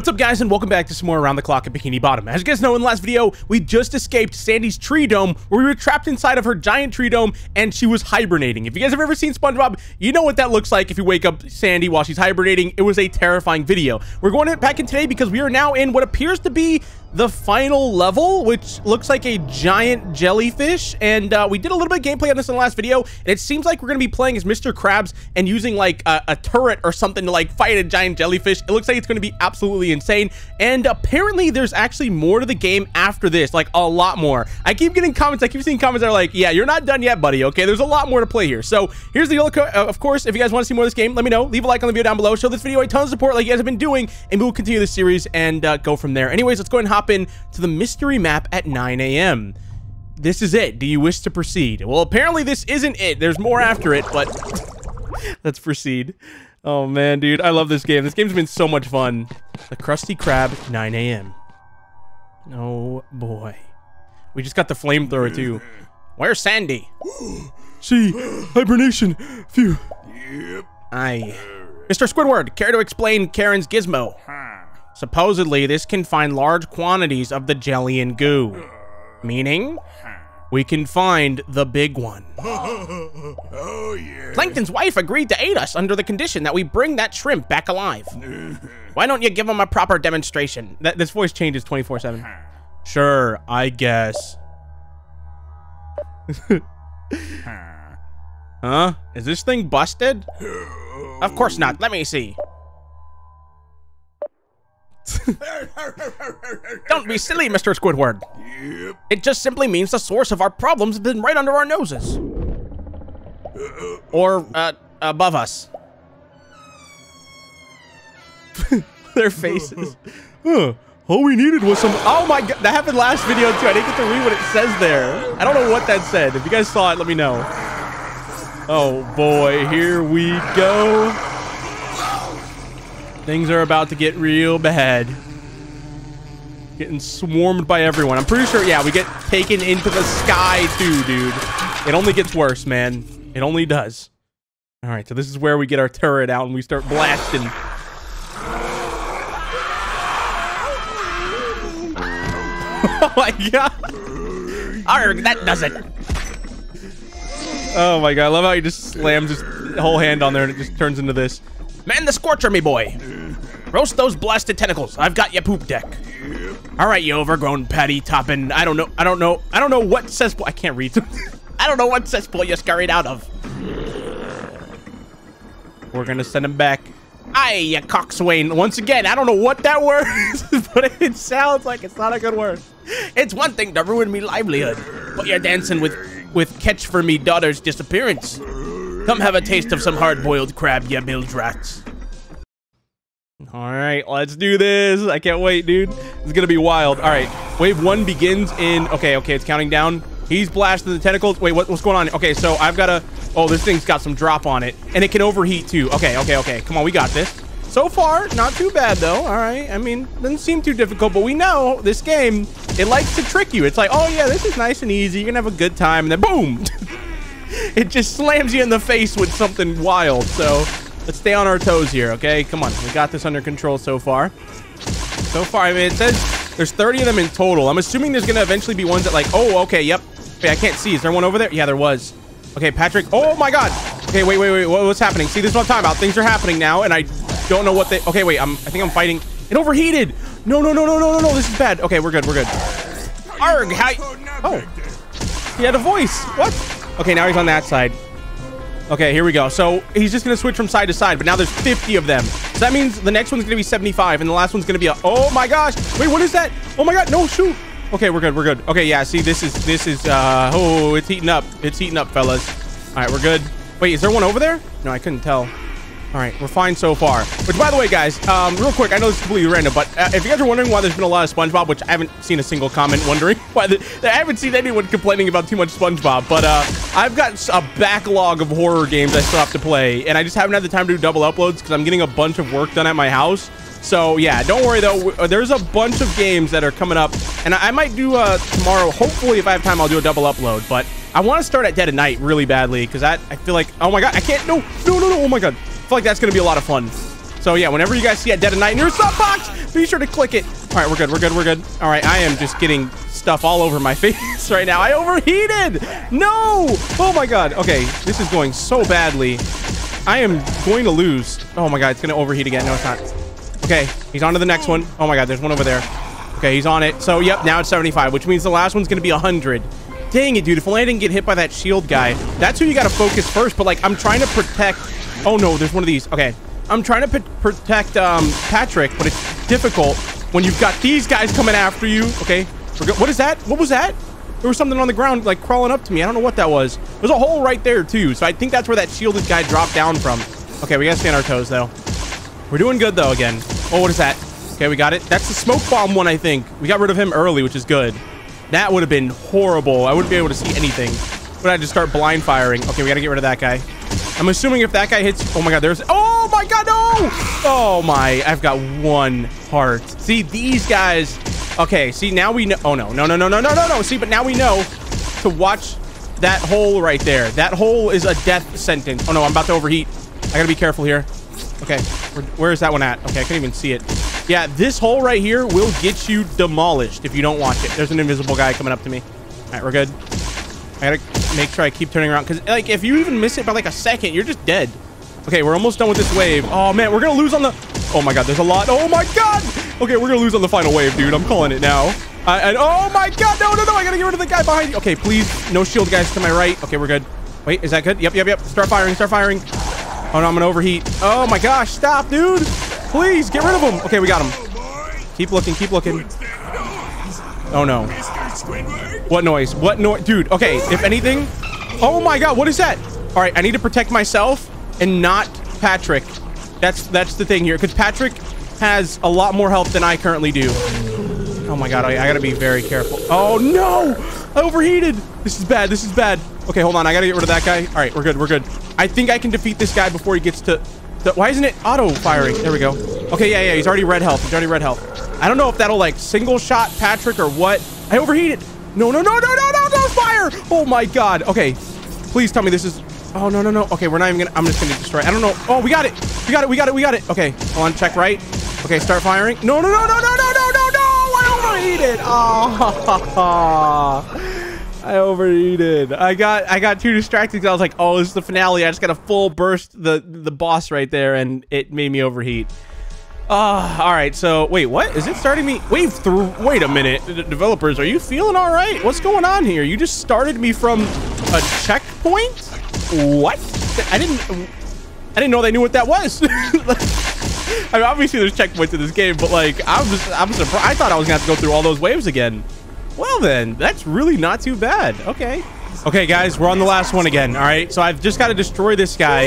What's up guys and welcome back to some more Around the Clock at Bikini Bottom. As you guys know in the last video, we just escaped Sandy's tree dome where we were trapped inside of her giant tree dome and she was hibernating. If you guys have ever seen SpongeBob, you know what that looks like if you wake up Sandy while she's hibernating. It was a terrifying video. We're going back in today because we are now in what appears to be the final level, which looks like a giant jellyfish. And uh, we did a little bit of gameplay on this in the last video, and it seems like we're going to be playing as Mr. Krabs and using like a, a, turret or something to like fight a giant jellyfish. It looks like it's going to be absolutely insane. And apparently there's actually more to the game after this, like a lot more. I keep getting comments, I keep seeing comments that are like, yeah, you're not done yet, buddy, okay? There's a lot more to play here. So here's the deal. Uh, of course, if you guys want to see more of this game, let me know. Leave a like on the video down below. Show this video a ton of support like you guys have been doing, and we will continue this series and uh, go from there. Anyways, let's go and hop in to the mystery map at 9 a.m. This is it. Do you wish to proceed? Well, apparently this isn't it. There's more after it, but let's proceed. Oh, man, dude. I love this game. This game's been so much fun. The Krusty Krab, 9 a.m. Oh, boy. We just got the flamethrower, too. Where's Sandy? See, hibernation. Phew. Yep. Aye. Mr. Squidward, care to explain Karen's gizmo? Supposedly, this can find large quantities of the jelly and goo. Meaning, we can find the big one. oh, yeah. Plankton's wife agreed to aid us under the condition that we bring that shrimp back alive. Why don't you give him a proper demonstration? That, this voice changes 24-7. Sure, I guess. huh? Is this thing busted? Of course not. Let me see. Don't be silly, Mr. Squidward. Yep. It just simply means the source of our problems has been right under our noses. Or, uh, above us. Their faces. huh. All we needed was some... Oh my god, that happened last video too. I didn't get to read what it says there. I don't know what that said. If you guys saw it, let me know. Oh boy, here we go. Things are about to get real bad. Getting swarmed by everyone. I'm pretty sure, yeah, we get taken into the sky too, dude. It only gets worse, man. It only does. All right, so this is where we get our turret out and we start blasting. oh my god. Arg, that does it. Oh my god, I love how he just slams his whole hand on there and it just turns into this. Man the Scorcher, me boy. Roast those blasted tentacles. I've got your poop deck. All right, you overgrown patty topping. I don't know. I don't know. I don't know what cesspool. I can't read. I don't know what cesspool you scurried out of. We're gonna send him back. Aye, you coxswain. Once again, I don't know what that word is, but it sounds like it's not a good word. It's one thing to ruin me livelihood, but you're dancing with with catch for me daughter's disappearance. Come have a taste of some hard-boiled crab, you bilge rats. All right, let's do this. I can't wait, dude. It's gonna be wild. All right, wave one begins in. Okay, okay, it's counting down. He's blasting the tentacles. Wait, what, what's going on? Okay, so I've got a. Oh, this thing's got some drop on it, and it can overheat too. Okay, okay, okay. Come on, we got this. So far, not too bad though. All right, I mean, doesn't seem too difficult, but we know this game. It likes to trick you. It's like, oh yeah, this is nice and easy. You're gonna have a good time, and then boom. it just slams you in the face with something wild. So let's stay on our toes here, okay? Come on, we got this under control so far. So far, I mean, it says there's 30 of them in total. I'm assuming there's gonna eventually be ones that like, oh, okay, yep. Okay, I can't see. Is there one over there? Yeah, there was. Okay, Patrick. Oh my God. Okay, wait, wait, wait. What's happening? See, this is what I'm talking about. Things are happening now, and I don't know what they. Okay, wait. I'm. I think I'm fighting. It overheated. No, no, no, no, no, no, no. This is bad. Okay, we're good. We're good. Arg. How? Oh. He had a voice. What? Okay, now he's on that side. Okay, here we go. So he's just going to switch from side to side, but now there's 50 of them. So that means the next one's going to be 75, and the last one's going to be a... Oh, my gosh. Wait, what is that? Oh, my God. No, shoot. Okay, we're good. We're good. Okay, yeah, see, this is... This is... uh Oh, it's heating up. It's heating up, fellas. All right, we're good. Wait, is there one over there? No, I couldn't tell. All right, we're fine so far. Which, by the way, guys, um, real quick, I know this is completely random, but uh, if you guys are wondering why there's been a lot of SpongeBob, which I haven't seen a single comment wondering why, the, I haven't seen anyone complaining about too much SpongeBob, but uh, I've got a backlog of horror games I still have to play, and I just haven't had the time to do double uploads because I'm getting a bunch of work done at my house. So yeah, don't worry though. There's a bunch of games that are coming up, and I might do uh, tomorrow. Hopefully, if I have time, I'll do a double upload. But I want to start at Dead of Night really badly because I, I feel like, oh my god, I can't. No, no, no, no. Oh my god feel like that's going to be a lot of fun. So yeah, whenever you guys see a Dead of Night your sub box, Be sure to click it. All right, we're good. We're good. We're good. All right, I am just getting stuff all over my face right now. I overheated. No. Oh my god. Okay, this is going so badly. I am going to lose. Oh my god, it's going to overheat again. No, it's not. Okay, he's on to the next one. Oh my god, there's one over there. Okay, he's on it. So, yep, now it's 75, which means the last one's going to be 100. Dang it, dude. If only I didn't get hit by that shield guy. That's who you got to focus first. But, like, I'm trying to protect... Oh, no, there's one of these. Okay. I'm trying to protect um, Patrick, but it's difficult when you've got these guys coming after you. Okay. What is that? What was that? There was something on the ground, like, crawling up to me. I don't know what that was. There's a hole right there, too. So I think that's where that shielded guy dropped down from. Okay, we got to stay on our toes, though. We're doing good, though, again. Oh, what is that? Okay, we got it. That's the smoke bomb one, I think. We got rid of him early, which is good. That would have been horrible. I wouldn't be able to see anything. But I just start blind firing. Okay, we got to get rid of that guy. I'm assuming if that guy hits... Oh, my God. There's... Oh, my God. No. Oh, my. I've got one heart. See, these guys... Okay. See, now we know... Oh, no. No, no, no, no, no, no, no. See, but now we know to watch that hole right there. That hole is a death sentence. Oh, no. I'm about to overheat. I got to be careful here. Okay. Where, where is that one at? Okay. I can't even see it. Yeah, this hole right here will get you demolished if you don't watch it. There's an invisible guy coming up to me. All right, we're good. I gotta make sure I keep turning around because, like, if you even miss it by like a second, you're just dead. Okay, we're almost done with this wave. Oh, man, we're gonna lose on the... Oh, my God, there's a lot. Oh, my God! Okay, we're gonna lose on the final wave, dude. I'm calling it now. And oh my god, no, no, no! I gotta get rid of the guy behind you. Okay, please, no shield guys to my right. Okay, we're good. Wait, is that good? Yep, yep, yep. Start firing, start firing. Oh no, I'm gonna overheat. Oh my gosh, stop, dude! Please get rid of him. Okay, we got him. Keep looking, keep looking. Oh no. What noise? What noise? Dude, okay, if anything. Oh my god, what is that? All right, I need to protect myself and not Patrick. That's that's the thing here, because Patrick has a lot more health than I currently do. Oh my god, I, I, gotta be very careful. Oh no! I overheated! This is bad, this is bad. Okay, hold on, I gotta get rid of that guy. All right, we're good, we're good. I think I can defeat this guy before he gets to... The, why isn't it auto-firing? There we go. Okay, yeah, yeah, he's already red health. He's already red health. I don't know if that'll, like, single-shot Patrick or what. I overheated. No, no, no, no, no, no, no, fire! Oh my god. Okay, please tell me this is... Oh, no, no, no. Okay, we're not even gonna... I'm just gonna destroy... I don't know. Oh, we got it! We got it, we got it, we got it! Okay, hold on, check right. Okay, start firing. No, no, no, no, no, no, no, no, no! I overheated. Oh, I overheated. I got I got too distracted. I was like, oh, this is the finale. I just got a full burst the the boss right there, and it made me overheat. Uh, all right. So wait, what is it starting me? Wave through. Wait a minute, D developers, are you feeling all right? What's going on here? You just started me from a checkpoint. What? I didn't. I didn't know they knew what that was. I mean, obviously there's checkpoints in this game, but like, I'm just, I'm surprised. I thought I was gonna have to go through all those waves again. Well then, that's really not too bad. Okay. Okay, guys, we're on the last one again. All right, so I've just got to destroy this guy,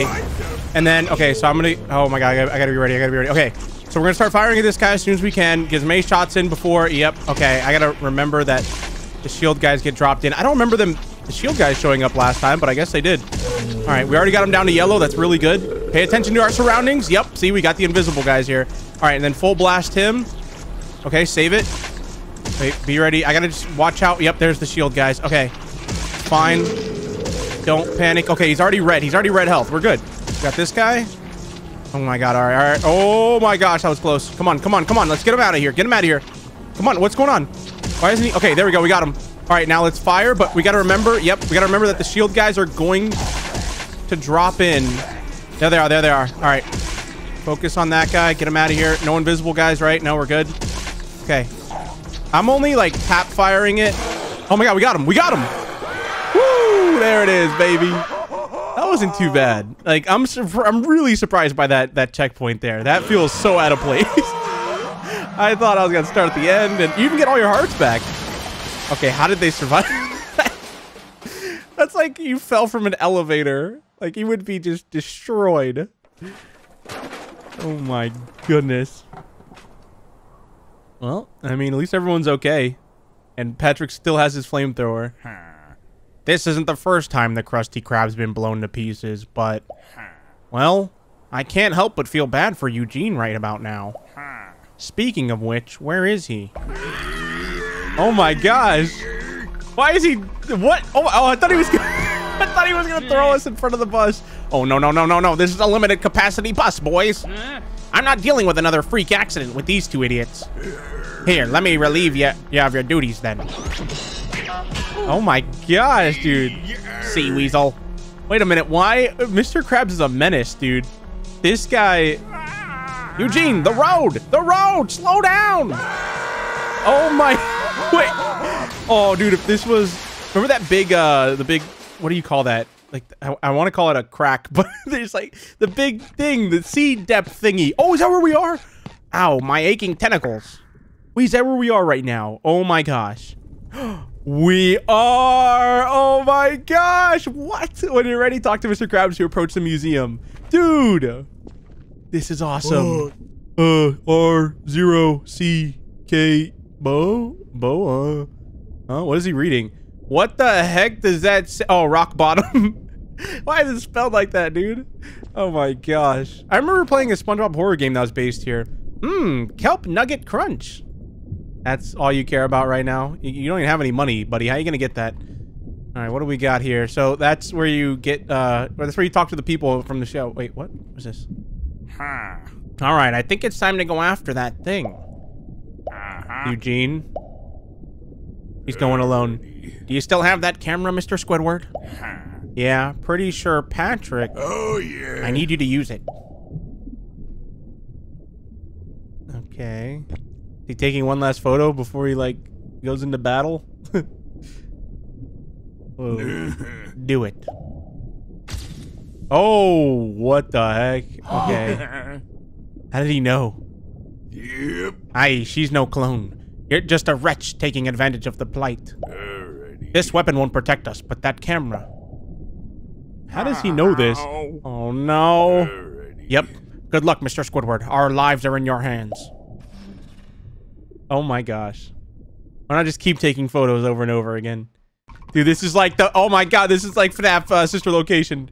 and then okay, so I'm gonna. Oh my god, I gotta be ready. I gotta be ready. Okay, so we're gonna start firing at this guy as soon as we can. Get as many shots in before. Yep. Okay, I gotta remember that the shield guys get dropped in. I don't remember them, the shield guys showing up last time, but I guess they did. All right, we already got them down to yellow. That's really good. Pay attention to our surroundings. Yep, see, we got the invisible guys here. All right, and then full blast him. Okay, save it. Wait, be ready. I gotta just watch out. Yep, there's the shield guys. Okay, fine. Don't panic. Okay, he's already red. He's already red health. We're good. Got this guy. Oh my god. All right, all right. Oh my gosh, that was close. Come on, come on, come on. Let's get him out of here. Get him out of here. Come on, what's going on? Why isn't he? Okay, there we go. We got him. All right, now let's fire, but we got to remember, yep, we got to remember that the shield guys are going to drop in. There they are. There they are. All right. Focus on that guy. Get him out of here. No invisible guys, right? No, we're good. Okay. I'm only like tap firing it. Oh my god, we got him. We got him. Woo! There it is, baby. Wasn't too bad. Like I'm I'm really surprised by that that checkpoint there. That feels so out of place. I thought I was to start at the end and you even get all your hearts back. Okay, how did they survive? That's like you fell from an elevator. Like you would be just destroyed. Oh my goodness. Well, I mean, at least everyone's okay. And Patrick still has his flamethrower. This isn't the first time the Krusty Krab's been blown to pieces, but... Well, I can't help but feel bad for Eugene right about now. Speaking of which, where is he? Oh my gosh! Why is he... What? Oh, oh I thought he was... I thought he was gonna throw us in front of the bus. Oh no no no no no! This is a limited capacity bus, boys. I'm not dealing with another freak accident with these two idiots. Here, let me relieve you, you of your duties then. Oh my gosh, dude. Sea Weasel. Wait a minute, why? Mr. Krabs is a menace, dude. This guy... Eugene, the road! The road! Slow down! Oh my... Wait. Oh, dude, if this was... Remember that big, uh, the big... What do you call that? Like, I, I want to call it a crack, but there's like the big thing, the sea depth thingy. Oh, is that where we are? Ow, my aching tentacles. Wait, is that where we are right now? Oh my gosh. We are! Oh my gosh! What? When you're ready, talk to Mr. Krabs to approach the museum. Dude! This is awesome. Uh, R zero C K Bo Bo. Uh, Huh? What is he reading? What the heck does that say? Oh, rock bottom. Why is it spelled like that, dude? Oh my gosh. I remember playing a SpongeBob horror game that was based here. Mmm, Kelp Nugget Crunch. That's all you care about right now? You, don't even have any money, buddy. How are you gonna get that? All right, what do we got here? So that's where you get, uh, or that's where you talk to the people from the show. Wait, what was this? Huh. All right, I think it's time to go after that thing. Eugene. He's going alone. Do you still have that camera, Mr. Squidward? Yeah, pretty sure Patrick. Oh, yeah. I need you to use it. Okay. Is he taking one last photo before he, like, goes into battle? Do it. Oh, what the heck? Okay. How did he know? yep. Aye, she's no clone. You're just a wretch taking advantage of the plight. Alrighty. This weapon won't protect us, but that camera. How does he know this? Oh no. Alrighty. Yep. Good luck, Mr. Squidward. Our lives are in your hands. Oh my gosh. Why not just keep taking photos over and over again? Dude, this is like the... Oh my god, this is like FNAF uh, sister location.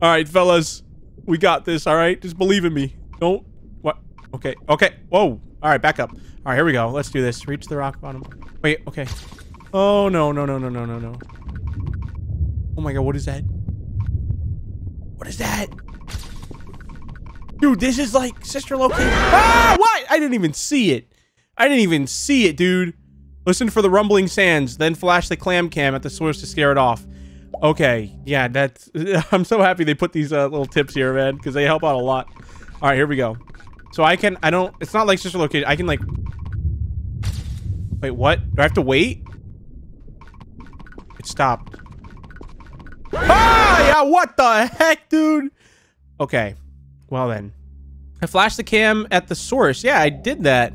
All right, fellas. We got this, all right? Just believe in me. Don't... What? Okay, okay. Whoa. All right, back up. All right, here we go. Let's do this. Reach the rock bottom. Wait, okay. Oh, no, no, no, no, no, no, no. Oh my god, what is that? What is that? Dude, this is like sister location. Ah, what? I didn't even see it. I didn't even see it, dude. Listen for the rumbling sands, then flash the clam cam at the source to scare it off. Okay, yeah, that's... I'm so happy they put these uh, little tips here, man, because they help out a lot. All right, here we go. So I can... I don't... It's not like sister location. I can, like... Wait, what? Do I have to wait? It stopped. Ah, yeah, what the heck, dude? Okay, well then. I flashed the cam at the source. Yeah, I did that.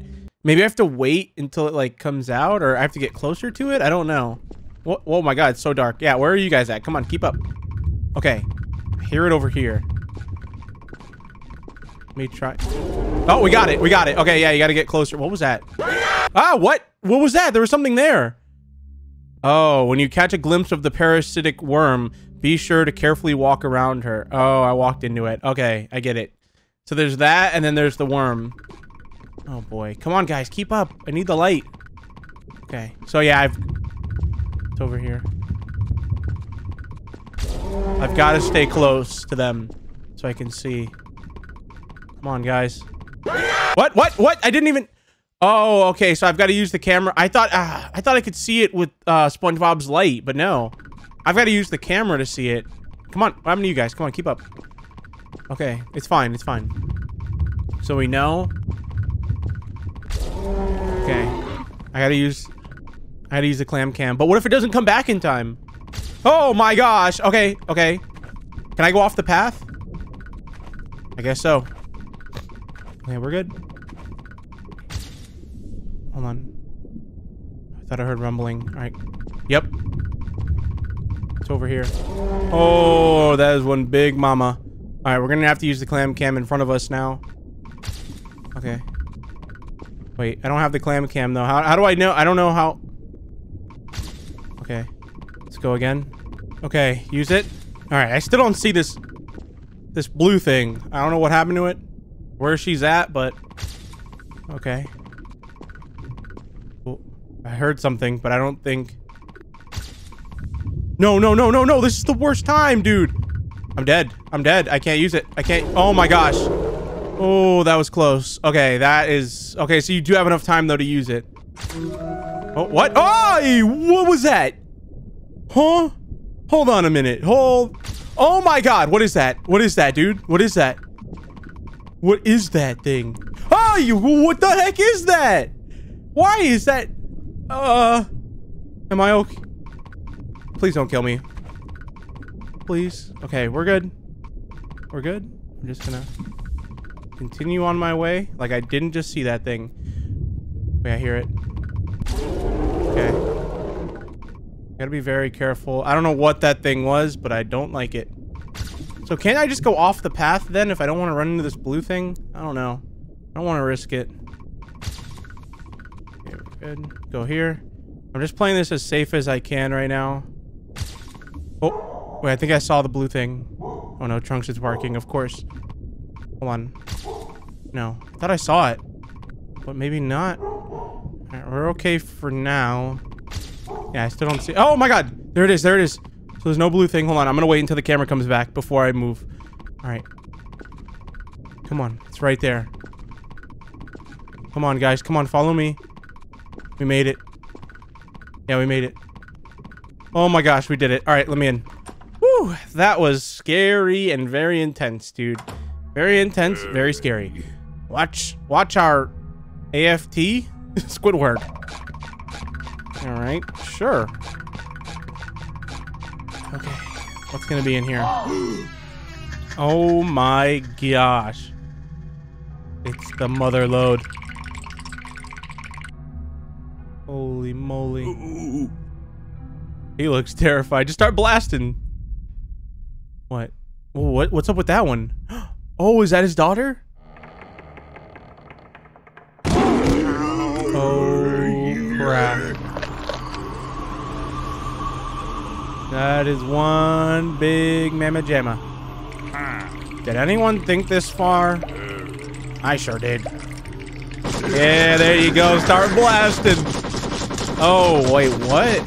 Maybe I have to wait until it like comes out or I have to get closer to it? I don't know. Oh my god, it's so dark. Yeah, where are you guys at? Come on, keep up. Okay, I hear it over here. Let me try. Oh, we got it. We got it. Okay, yeah, you got to get closer. What was that? Ah, what? What was that? There was something there. Oh, when you catch a glimpse of the parasitic worm, be sure to carefully walk around her. Oh, I walked into it. Okay, I get it. So there's that, and then there's the worm. Oh boy. Come on, guys, keep up. I need the light. Okay. So yeah, I've... It's over here. I've got to stay close to them so I can see. Come on, guys. What? What? What? I didn't even... Oh, okay. So I've got to use the camera. I thought ah, I thought I could see it with uh, SpongeBob's light, but no. I've got to use the camera to see it. Come on. Happened to you guys? Come on, keep up. Okay. It's fine. It's fine. So we know. Okay. I got to use... I got to use the clam cam. But what if it doesn't come back in time? Oh my gosh. Okay. Okay. Can I go off the path? I guess so. Okay, we're good. Hold on. I thought I heard rumbling. All right. Yep. It's over here. Oh, that is one big mama. All right, we're gonna have to use the clam cam in front of us now. Okay. Wait, I don't have the clam cam though. How, how do I know? I don't know how. Okay. Let's go again. Okay, use it. All right, I still don't see this this blue thing. I don't know what happened to it. Where she's at, but okay. Well, I heard something, but I don't think. No, no, no, no, no! This is the worst time, dude. I'm dead. I'm dead. I can't use it. I can't. Oh my gosh. Oh, that was close. Okay, that is... Okay, so you do have enough time, though, to use it. Oh, what? Oh, what was that? Huh? Hold on a minute. Hold... Oh my god, what is that? What is that, dude? What is that? What is that thing? Oh, you... What the heck is that? Why is that... Uh... Am I okay? Please don't kill me. Please. Okay, we're good. We're good. I'm just gonna continue on my way. Like I didn't just see that thing. Wait, I hear it. Okay. Gotta be very careful. I don't know what that thing was, but I don't like it. So can't I just go off the path then if I don't want to run into this blue thing? I don't know. I don't want to risk it. Okay, good. Go here. I'm just playing this as safe as I can right now. Oh, wait, I think I saw the blue thing. Oh no, Trunks is barking, of course. Hold on. No, I thought I saw it. But maybe not. Right, we're okay for now. Yeah, I still don't see- Oh my god! There it is, there it is. So there's no blue thing. Hold on, I'm gonna wait until the camera comes back before I move. Alright. Come on, it's right there. Come on, guys, come on, follow me. We made it. Yeah, we made it. Oh my gosh, we did it. All right, let me in. Whew, that was scary and very intense, dude. Very intense, very scary. Watch, watch our AFT Squidward. All right, sure. Okay, what's gonna be in here? Oh my gosh. It's the mother load. Holy moly. He looks terrified. Just start blasting. What? What? What's up with that one? Oh, is that his daughter? That is one big mamma jamma. Did anyone think this far? I sure did. Yeah, there you go. Start blasting. Oh, wait, what?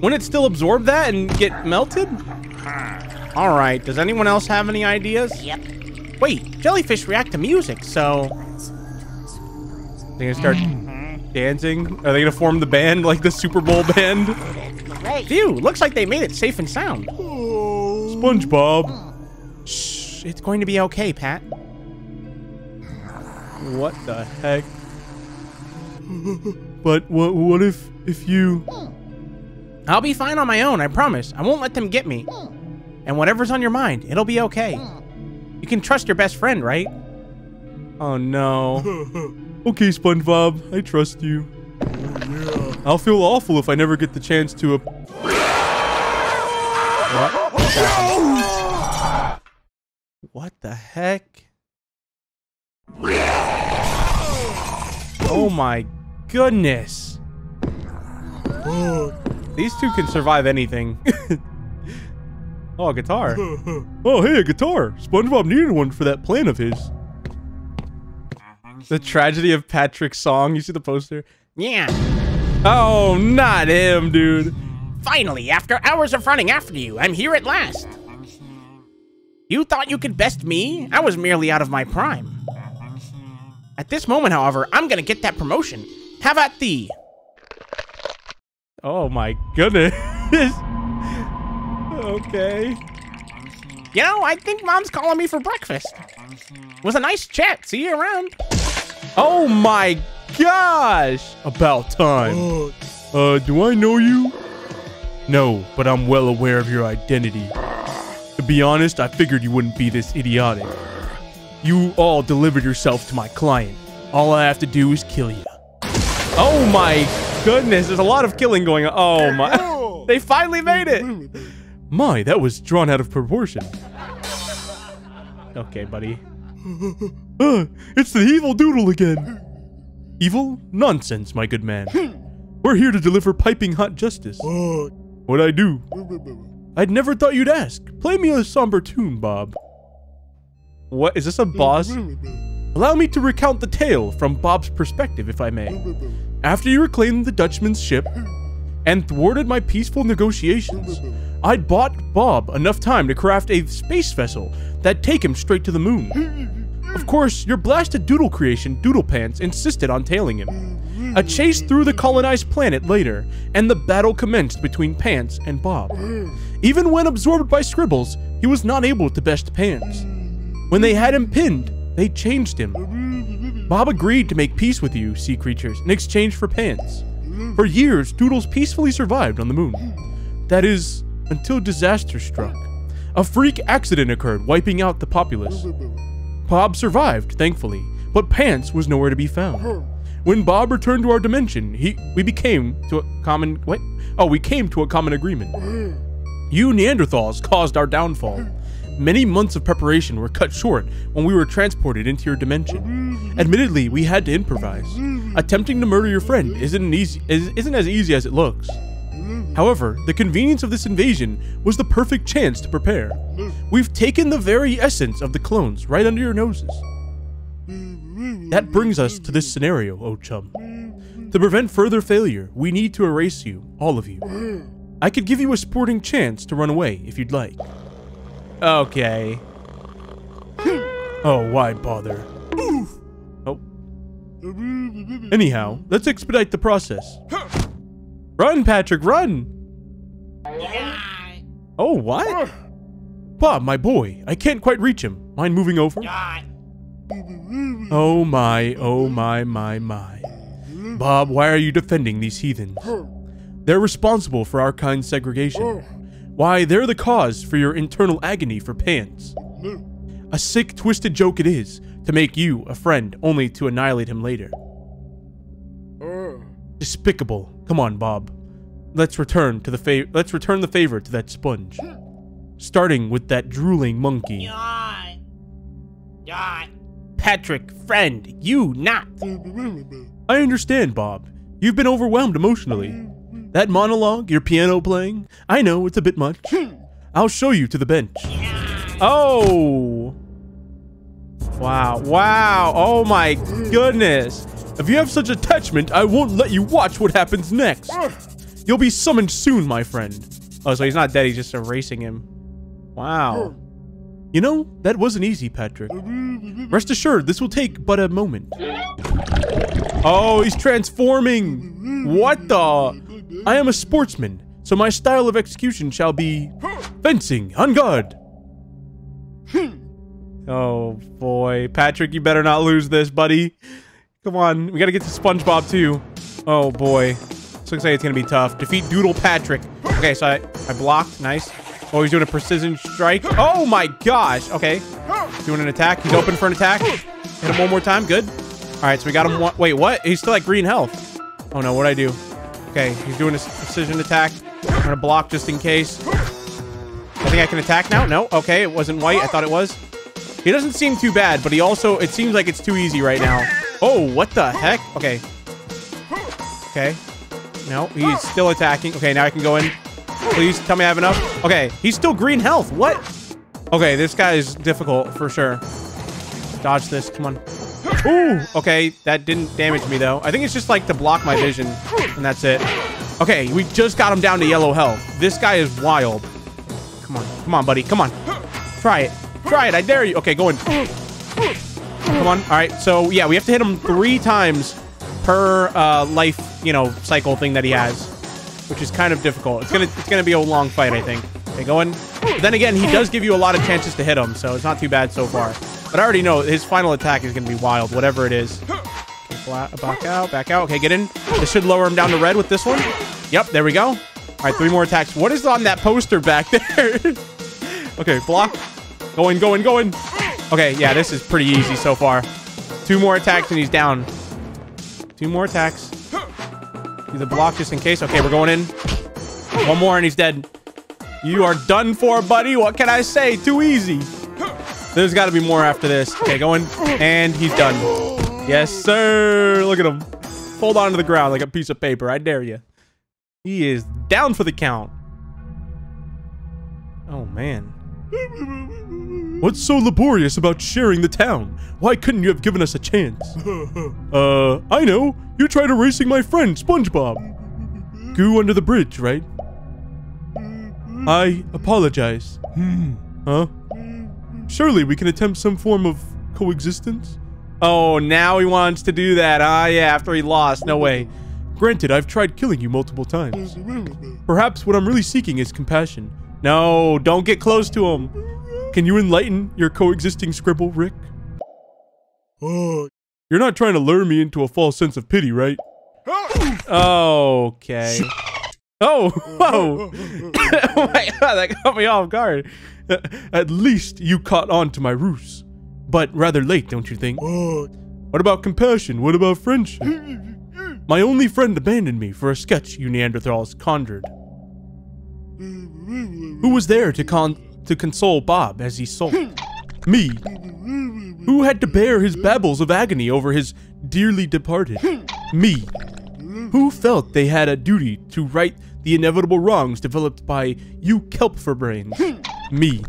Wouldn't it still absorb that and get melted? All right. Does anyone else have any ideas? Yep. Wait, jellyfish react to music, so they gonna start mm-hmm. dancing? Are they gonna form the band like the Super Bowl band? Great. Phew, looks like they made it safe and sound. SpongeBob. Shh, it's going to be okay, Pat. What the heck? But what what if if you I'll be fine on my own, I promise. I won't let them get me. And whatever's on your mind, it'll be okay. You can trust your best friend, right? Oh no. Okay, SpongeBob, I trust you. Oh, I'll feel awful if I never get the chance to uh, uh, What the heck? Oh my goodness. These two can survive anything. oh, a guitar. Oh, hey, a guitar. SpongeBob needed one for that plan of his. The tragedy of Patrick's song. You see the poster? Yeah. Oh, not him, dude. Finally, after hours of running after you, I'm here at last. You thought you could best me? I was merely out of my prime. At this moment, however, I'm gonna get that promotion. Have at thee. Oh my goodness. okay. You know, I think mom's calling me for breakfast. Was a nice chat. See you around. Oh my gosh. About time. Uh, do I know you? No, but I'm well aware of your identity. To be honest, I figured you wouldn't be this idiotic. You all delivered yourself to my client. All I have to do is kill you. Oh my goodness, there's a lot of killing going on. Oh my. they finally made it. My, that was drawn out of proportion. Okay, buddy. Uh, it's the evil doodle again. Evil? Nonsense, my good man. We're here to deliver piping hot justice. What'd I do? I'd never thought you'd ask. Play me a somber tune, Bob. What is this a boss? Allow me to recount the tale from Bob's perspective, if I may. After you reclaimed the Dutchman's ship and thwarted my peaceful negotiations, I'd bought Bob enough time to craft a space vessel that'd take him straight to the moon. Of course, your blasted doodle creation, Doodle Pants, insisted on tailing him. A chase through the colonized planet later, and the battle commenced between Pants and Bob. Even when absorbed by Scribbles, he was not able to best Pants. When they had him pinned, they changed him. Bob agreed to make peace with you, sea creatures, in exchange for Pants. For years, Doodles peacefully survived on the moon. That is, until disaster struck. A freak accident occurred, wiping out the populace. Bob survived, thankfully, but Pants was nowhere to be found. When Bob returned to our dimension, he we became to a common what? Oh, we came to a common agreement. You Neanderthals caused our downfall. Many months of preparation were cut short when we were transported into your dimension. Admittedly, we had to improvise. Attempting to murder your friend isn't easy isn't as easy as it looks. However, the convenience of this invasion was the perfect chance to prepare. We've taken the very essence of the clones right under your noses. That brings us to this scenario, oh chum. To prevent further failure, we need to erase you, all of you. I could give you a sporting chance to run away if you'd like. Okay. Oh, why bother? Oh. Anyhow, let's expedite the process. Run, Patrick, run! Oh, what? Bob, my boy, I can't quite reach him. Mind moving over? Oh my, oh my, my, my. Bob, why are you defending these heathens? They're responsible for our kind's segregation. Why, they're the cause for your internal agony for pants. A sick, twisted joke it is to make you a friend only to annihilate him later. Despicable. Come on, Bob. Let's return to the fa- let's return the favor to that sponge. Starting with that drooling monkey. Patrick, friend, you not. I understand, Bob. You've been overwhelmed emotionally. That monologue, your piano playing, I know it's a bit much. I'll show you to the bench. Oh. Wow. Wow. Oh my goodness. If you have such attachment, I won't let you watch what happens next. You'll be summoned soon, my friend. Oh, so he's not dead. He's just erasing him. Wow. You know, that wasn't easy, Patrick. Rest assured, this will take but a moment. Oh, he's transforming. What the? I am a sportsman, so my style of execution shall be fencing, on guard. Oh boy, Patrick, you better not lose this, buddy. Come on, we gotta get to SpongeBob too. Oh boy, this looks like it's gonna be tough. Defeat Doodle Patrick. Okay, so I, I blocked. Nice. Oh, he's doing a precision strike. Oh my gosh. Okay, doing an attack. He's open for an attack. Hit him one more time. Good. All right, so we got him. One, wait, what? He's still at green health. Oh no, what'd I do? Okay, he's doing a precision attack. I'm gonna block just in case. I think I can attack now. No. Okay, it wasn't white. I thought it was. He doesn't seem too bad, but he also, it seems like it's too easy right now. Oh, what the heck? Okay. Okay. No, he's still attacking. Okay, now I can go in. Please tell me I have enough. Okay, he's still green health. What? Okay, this guy is difficult for sure. Dodge this. Come on. Ooh, okay. That didn't damage me, though. I think it's just like to block my vision, and that's it. Okay, we just got him down to yellow health. This guy is wild. Come on. Come on, buddy. Come on. Try it. Try it. I dare you. Okay, go in. Come on. All right. So, yeah, we have to hit him three times per uh, life, you know, cycle thing that he has, which is kind of difficult. It's gonna it's gonna be a long fight, I think. Okay, go in. But then again, he does give you a lot of chances to hit him, so it's not too bad so far. But I already know his final attack is gonna be wild, whatever it is. Okay, back out, back out. Okay, get in. This should lower him down to red with this one. Yep, there we go. All right, three more attacks. What is on that poster back there? okay, block. Going, going, go in, go in. Okay, yeah, this is pretty easy so far. Two more attacks and he's down. Two more attacks. Do the block just in case. Okay, we're going in. One more and he's dead. You are done for, buddy. What can I say? Too easy. There's got to be more after this. Okay, going. And he's done. Yes, sir. Look at him. Hold on to the ground like a piece of paper. I dare you. He is down for the count. Oh, man. What's so laborious about sharing the town? Why couldn't you have given us a chance? uh, I know. You tried erasing my friend, SpongeBob. Goo under the bridge, right? I apologize. Huh? Surely we can attempt some form of coexistence? Oh, now he wants to do that. Ah, yeah, after he lost. No way. Granted, I've tried killing you multiple times. Perhaps what I'm really seeking is compassion. No, don't get close to him. Can you enlighten your coexisting scribble, Rick? You're not trying to lure me into a false sense of pity, right? Okay. Oh, whoa! oh my god, that caught me off guard. At least you caught on to my ruse. But rather late, don't you think? What about compassion? What about friendship? My only friend abandoned me for a sketch you Neanderthals conjured. Who was there to con to console Bob as he sulked? Me. Who had to bear his babbles of agony over his dearly departed? Me. Who felt they had a duty to right the inevitable wrongs developed by you kelp for brains? Me.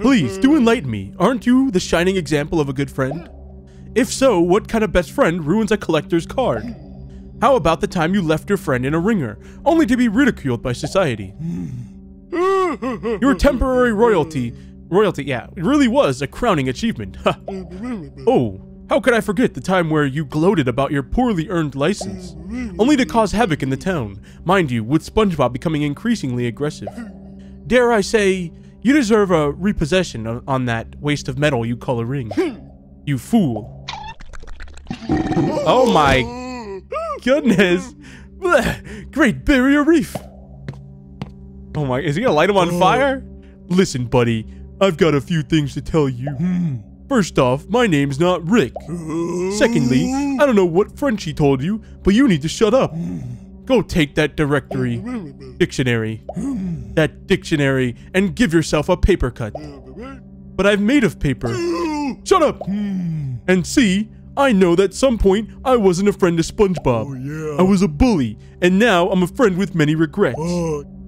Please, do enlighten me. Aren't you the shining example of a good friend? If so, what kind of best friend ruins a collector's card? How about the time you left your friend in a ringer, only to be ridiculed by society? Your temporary royalty, royalty, yeah, it really was a crowning achievement. oh, how could I forget the time where you gloated about your poorly earned license, only to cause havoc in the town, mind you, with SpongeBob becoming increasingly aggressive. Dare I say, you deserve a repossession on- that waste of metal you call a ring. You fool. Oh my goodness. Blech. Great Barrier Reef. Oh my, is he gonna light him on oh. fire? Listen, buddy, I've got a few things to tell you. Hmm. First off, my name's not Rick. Secondly, I don't know what Frenchie told you, but you need to shut up. Go take that directory, dictionary, that dictionary, and give yourself a paper cut. But I've made of paper. Shut up! Hmm. And see, I know that some point I wasn't a friend to SpongeBob. Oh, I was a bully, and now I'm a friend with many regrets.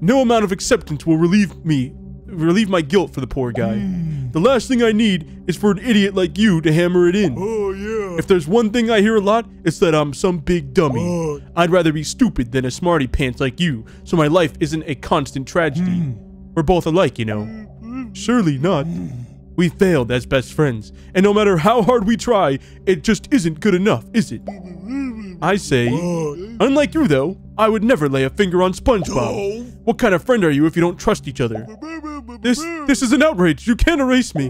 No amount of acceptance will relieve me, relieve my guilt for the poor guy. Hmm. The last thing I need is for an idiot like you to hammer it in. Oh, yeah. If there's one thing I hear a lot, it's that I'm some big dummy. I'd rather be stupid than a smarty pants like you, so my life isn't a constant tragedy. Hmm. We're both alike, you know. Surely not. Hmm. We failed as best friends, and no matter how hard we try, it just isn't good enough, is it? I say, unlike you though, I would never lay a finger on SpongeBob. What kind of friend are you if you don't trust each other? This this is an outrage. You can't erase me.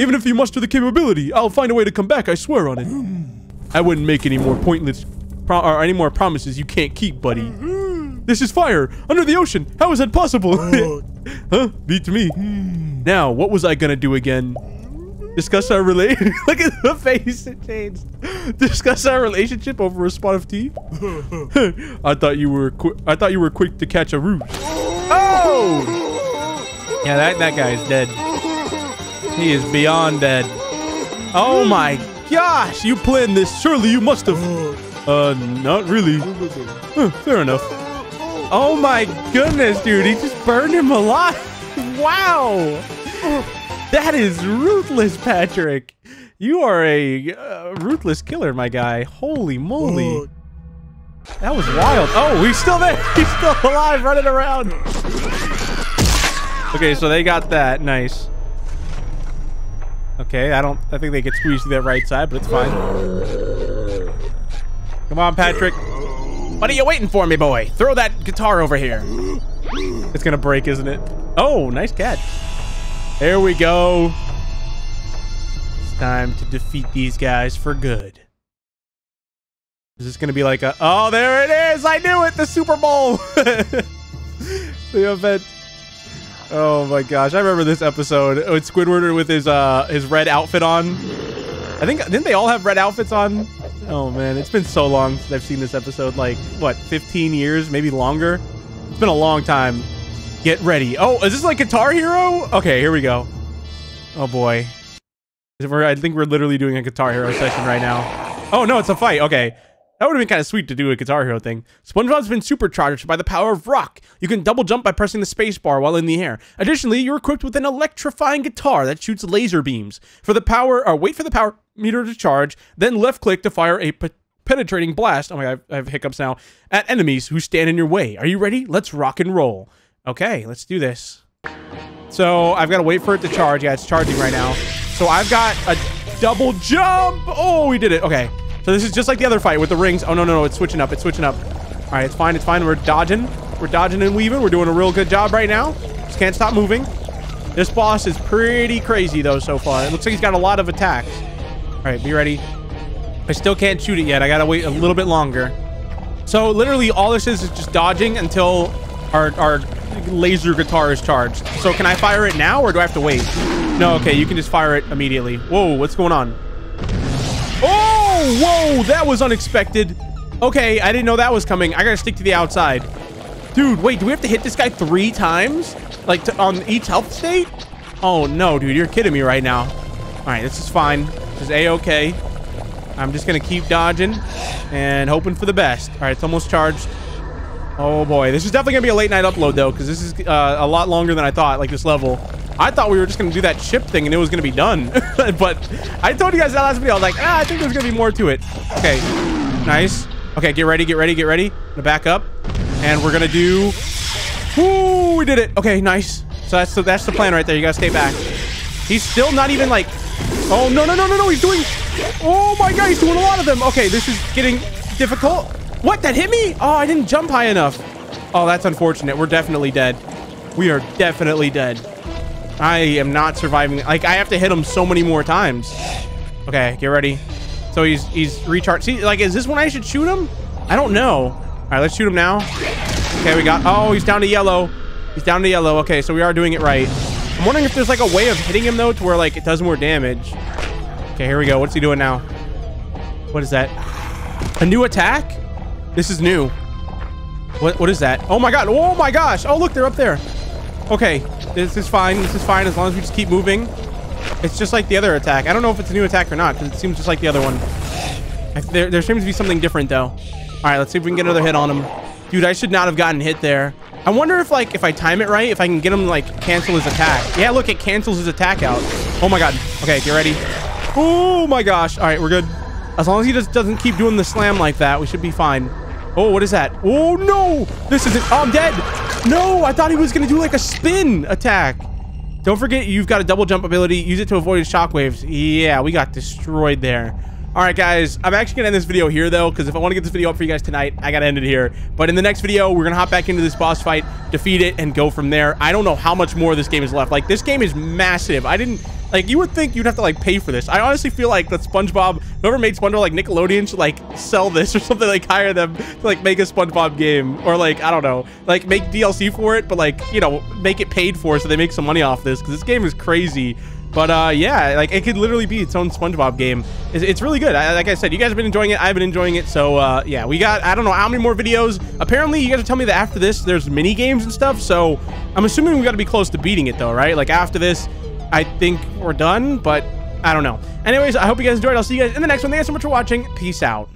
Even if you muster the capability, I'll find a way to come back. I swear on it. I wouldn't make any more pointless or any more promises you can't keep, buddy. This is fire under the ocean. How is that possible? huh? Beats me. Now, what was I gonna do again? Discuss our relation. Look at the face it changed. Discuss our relationship over a spot of tea. I thought you were. quick. I thought you were quick to catch a ruse. Oh! Yeah, that that guy is dead. He is beyond dead. Oh my gosh! You planned this. Surely you must have. Uh, not really. Huh, fair enough. Oh my goodness, dude! He just burned him alive. Wow! That is ruthless, Patrick. You are a uh, ruthless killer, my guy. Holy moly. That was wild. Oh, he's still there. He's still alive, running around. Okay, so they got that. Nice. Okay, I don't. I think they get squeezed to that right side, but it's fine. Come on, Patrick. What are you waiting for, me boy? Throw that guitar over here. It's gonna break, isn't it? Oh, nice catch. There we go. It's time to defeat these guys for good. Is this gonna be like a? Oh, there it is! I knew it. The Super Bowl. the event. Oh my gosh, I remember this episode Oh, it's Squidward with his uh his red outfit on. I think didn't they all have red outfits on? Oh man, it's been so long since I've seen this episode. Like what, 15 years, maybe longer? It's been a long time. Get ready. Oh, is this like Guitar Hero? Okay, here we go. Oh boy. I think we're literally doing a Guitar Hero session right now. Oh no, it's a fight. Okay. That would have been kind of sweet to do a Guitar Hero thing. SpongeBob's been supercharged by the power of rock. You can double jump by pressing the space bar while in the air. Additionally, you're equipped with an electrifying guitar that shoots laser beams. For the power, or wait for the power meter to charge, then left click to fire a penetrating blast. Oh my god, I have hiccups now. At enemies who stand in your way. Are you ready? Let's rock and roll. Okay, let's do this. So I've got to wait for it to charge. Yeah, it's charging right now. So I've got a double jump. Oh, we did it. Okay. So this is just like the other fight with the rings. Oh, no, no, no. It's switching up. It's switching up. All right, it's fine. It's fine. We're dodging. We're dodging and weaving. We're doing a real good job right now. Just can't stop moving. This boss is pretty crazy, though, so far. It looks like he's got a lot of attacks. All right, be ready. I still can't shoot it yet. I got to wait a little bit longer. So literally all this is is just dodging until our, our laser guitar is charged. So can I fire it now or do I have to wait? No, okay, you can just fire it immediately. Whoa, what's going on? Oh, whoa, that was unexpected. Okay, I didn't know that was coming. I gotta stick to the outside. Dude, wait, do we have to hit this guy three times? Like to, on each health state? Oh no, dude, you're kidding me right now. All right, this is fine. This is a-okay. I'm just gonna keep dodging and hoping for the best. All right, it's almost charged. Oh boy, this is definitely gonna be a late night upload though, because this is uh, a lot longer than I thought. Like this level, I thought we were just gonna do that chip thing and it was gonna be done. but I told you guys that last video. I was like, ah, I think there's gonna be more to it. Okay, nice. Okay, get ready, get ready, get ready. I'm gonna back up, and we're gonna do. Ooh, we did it. Okay, nice. So that's the, that's the plan right there. You gotta stay back. He's still not even like. Oh no no no no no! He's doing. Oh my god, he's doing a lot of them. Okay, this is getting difficult. What? That hit me? Oh, I didn't jump high enough. Oh, that's unfortunate. We're definitely dead. We are definitely dead. I am not surviving. Like, I have to hit him so many more times. Okay, get ready. So he's he's recharged. See, like, is this when I should shoot him? I don't know. All right, let's shoot him now. Okay, we got... Oh, he's down to yellow. He's down to yellow. Okay, so we are doing it right. I'm wondering if there's, like, a way of hitting him, though, to where, like, it does more damage. Okay, here we go. What's he doing now? What is that? A new attack? This is new. What What is that? Oh, my God. Oh, my gosh. Oh, look, they're up there. Okay, this is fine. This is fine as long as we just keep moving. It's just like the other attack. I don't know if it's a new attack or not, because it seems just like the other one. There, there seems to be something different, though. All right, let's see if we can get another hit on him. Dude, I should not have gotten hit there. I wonder if, like, if I time it right, if I can get him, like, cancel his attack. Yeah, look, it cancels his attack out. Oh, my God. Okay, get ready. Oh, my gosh. All right, we're good. As long as he just doesn't keep doing the slam like that, we should be fine. Oh, what is that? Oh, no. This isn't... Oh, I'm dead. No, I thought he was going to do, like, a spin attack. Don't forget, you've got a double jump ability. Use it to avoid shockwaves. Yeah, we got destroyed there. All right, guys, I'm actually going to end this video here, though, because if I want to get this video up for you guys tonight, I got to end it here. But in the next video, we're going to hop back into this boss fight, defeat it, and go from there. I don't know how much more this game is left. Like, this game is massive. I didn't... Like, you would think you'd have to, like, pay for this. I honestly feel like that SpongeBob, whoever made SpongeBob, like, Nickelodeon should, like, sell this or something, like, hire them to, like, make a SpongeBob game. Or, like, I don't know, like, make DLC for it, but, like, you know, make it paid for so they make some money off this, because this game is crazy. But uh, yeah, like it could literally be its own SpongeBob game. It's, it's really good. I, like I said, you guys have been enjoying it. I've been enjoying it. So uh, yeah, we got I don't know how many more videos. Apparently, you guys are telling me that after this, there's mini games and stuff. So I'm assuming we got to be close to beating it though, right? Like after this, I think we're done. But I don't know. Anyways, I hope you guys enjoyed. I'll see you guys in the next one. Thanks so much for watching. Peace out.